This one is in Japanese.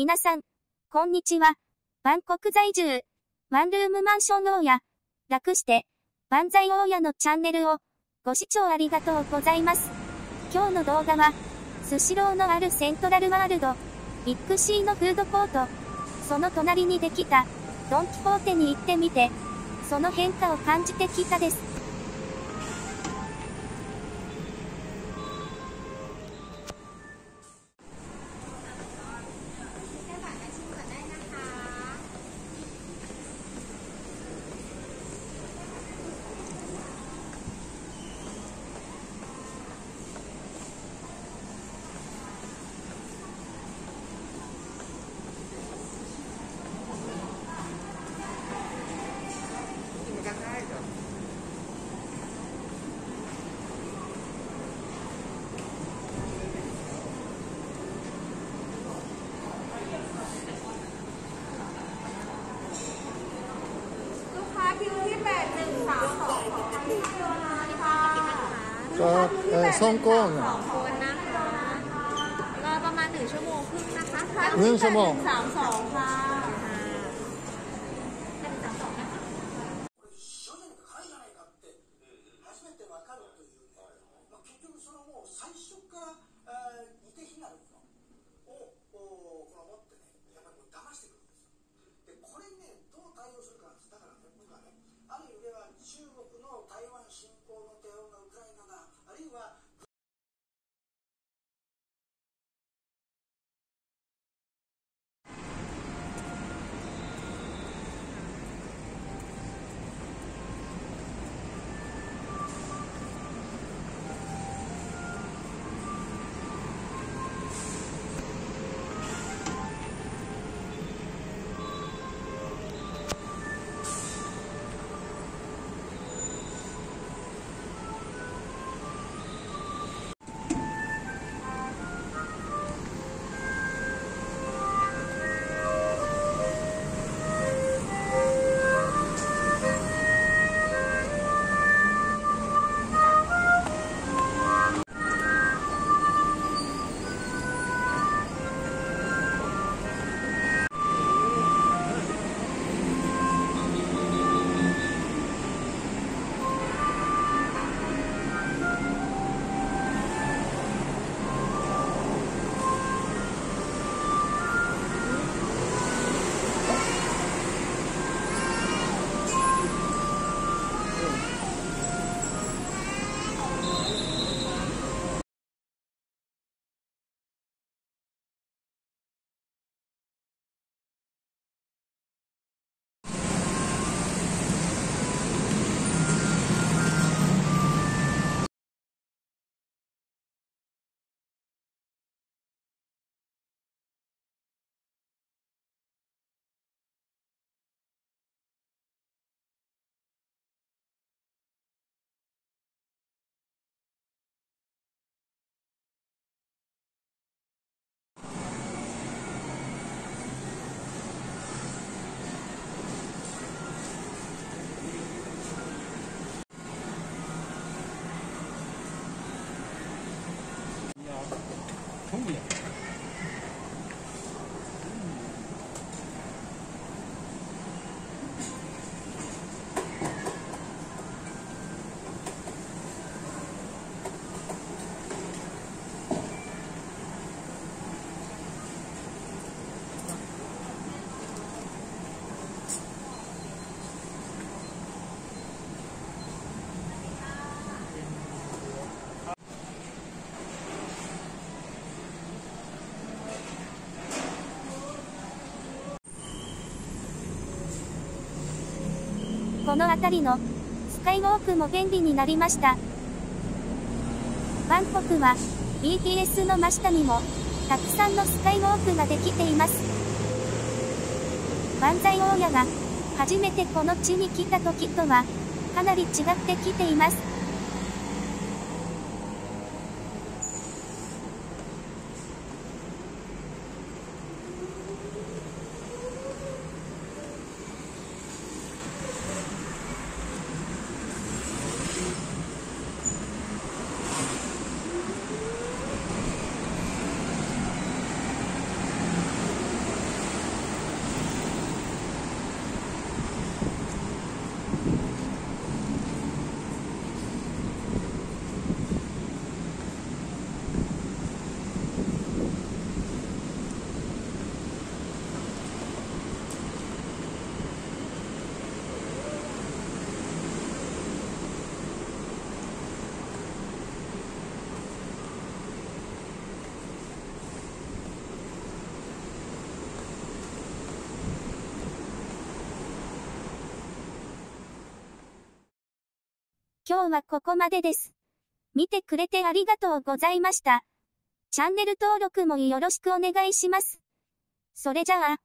皆さん、こんにちは。バンコク在住、ワンルームマンション大家、略して、万歳大家のチャンネルを、ご視聴ありがとうございます。今日の動画は、スシローのあるセントラルワールド、ビッグシーのフードコート、その隣にできた、ドンキホーテに行ってみて、その変化を感じてきたです。 ก็เออซ่องโก้งสองคนนะคะรอประมาณหนึ่งชั่วโมงครึ่งนะคะหนึ่งชั่วโมงสามสองค่ะ この辺りのスカイウォークも便利になりました。バンコクは BTS の真下にもたくさんのスカイウォークができています。万歳大家が初めてこの地に来た時とはかなり違ってきています。今日はここまでです。見てくれてありがとうございました。チャンネル登録もよろしくお願いします。それじゃあ。